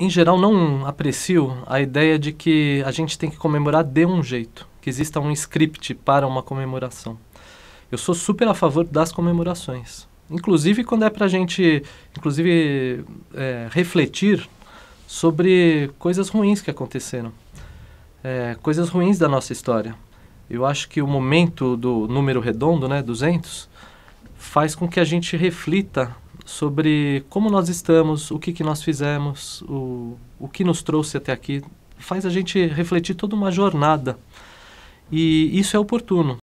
em geral, não aprecio a ideia de que a gente tem que comemorar de um jeito, que exista um script para uma comemoração. Eu sou super a favor das comemorações. Inclusive quando é para a gente, inclusive, é, refletir sobre coisas ruins que aconteceram. É, coisas ruins da nossa história. Eu acho que o momento do número redondo, né, 200, faz com que a gente reflita sobre como nós estamos, o que, que nós fizemos, o, o que nos trouxe até aqui. Faz a gente refletir toda uma jornada. E isso é oportuno.